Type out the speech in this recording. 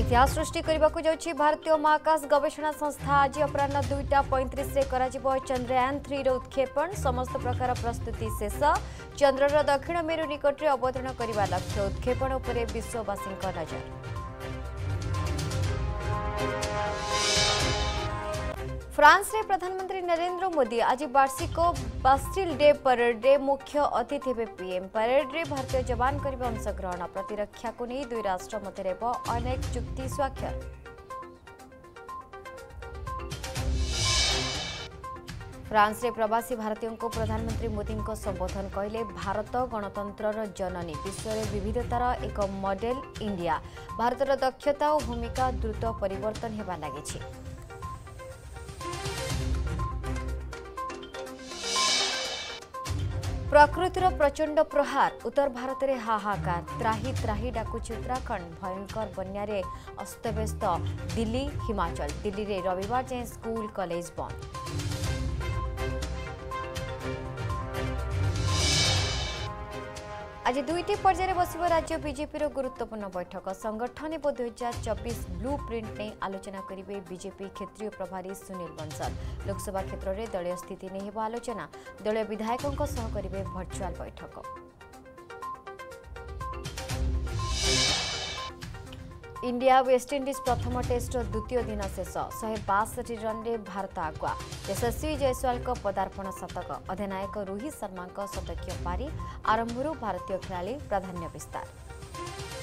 ଇତିହାସ ସୃଷ୍ଟି କରିବାକୁ ଯାଉଛି ଭାରତୀୟ ମହାକାଶ ଗବେଷଣା ସଂସ୍ଥା ଆଜି ଅପରାହ୍ନ ଦୁଇଟା ପଇଁତିରିଶରେ କରାଯିବ ଚନ୍ଦ୍ରୟାନ ଥ୍ରୀର ଉତ୍କ୍ଷେପଣ ସମସ୍ତ ପ୍ରକାର ପ୍ରସ୍ତୁତି ଶେଷ ଚନ୍ଦ୍ରର ଦକ୍ଷିଣ ମେରୁ ନିକଟରେ ଅବତରଣ କରିବା ଲକ୍ଷ୍ୟ ଉତ୍କ୍ଷେପଣ ଉପରେ ବିଶ୍ୱବାସୀଙ୍କ ନଜର फ्रांस रे प्रधानमंत्री नरेंद्र मोदी आज वार्षिक परेड रे मुख्य अतिथि बे पीएम परेड रे भारतीय जवान अंश ग्रहण अंशग्रहण प्रतिरक्षाको नै दुई राष्ट्र रेबो अनेक चुक्ति स्वाक्षर रे प्रवासी भारतीय को प्रधानमंत्री मोदी को संबोधन कहले भारत गणतन्त्र र जननी विश्व रे विविधतार एक मॉडल इंडिया भारत दक्षता ओ भूमिका द्रुत परिवर्तन हेबा प्रकृति र प्रचण्ड प्रहार उत्तर भारतले हाहाकार त्राही त्राही डाकु उत्तराखण्ड भयंकर बन्यारे अस्तव्यस्त दिल्ली हिमाचल दिल्ली रबिवार जाँ स्कूल कलेज बन्द आज दुई पर्यावरण बस्य राज्य बीजेपी र गुत्वपूर्ण बैठक संगठन ए दुई हजार चबिस ब्लु प्रिन्ट नै आलोचना क्षेत्रीय प्रभारी सुनील बंसल लोकसभा क्षेत्र क्षेत्रले दलीय स्थिति नै हो आलोचना दलीय विधायक भर्चुअल बैठक ଇଣ୍ଡିଆ ୱେଷ୍ଟଇଣ୍ଡିଜ୍ ପ୍ରଥମ ଟେଷ୍ଟର ଦ୍ୱିତୀୟ ଦିନ ଶେଷ ଶହେ ବାଷଠି ରନ୍ରେ ଭାରତ ଆଗୁଆ ଯଶସ୍ୱୀ ଜୟସ୍ୱାଲଙ୍କ ପଦାର୍ପଣ ଶତକ ଅଧିନାୟକ ରୋହିତ ଶର୍ମାଙ୍କ ଶତକୀୟ ପାରି ଆରମ୍ଭରୁ ଭାରତୀୟ ଖେଳାଳି ପ୍ରାଧାନ୍ୟ ବିସ୍ତାର